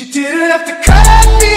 She didn't have to cut me.